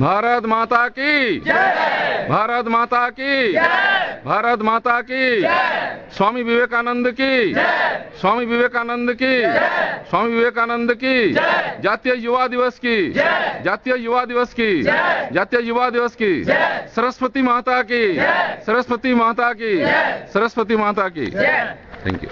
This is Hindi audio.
भारत माता की। भारत माता की। भारत माता की। स्वामी विवेकानंद की। स्वामी विवेकानंद की। स्वामी विवेकानंद की। जातीय युवा दिवस की। जातीय युवा दिवस की। जातीय युवा दिवस की। सरस्वती माता की। सरस्वती माता की। सरस्वती माता की। Thank you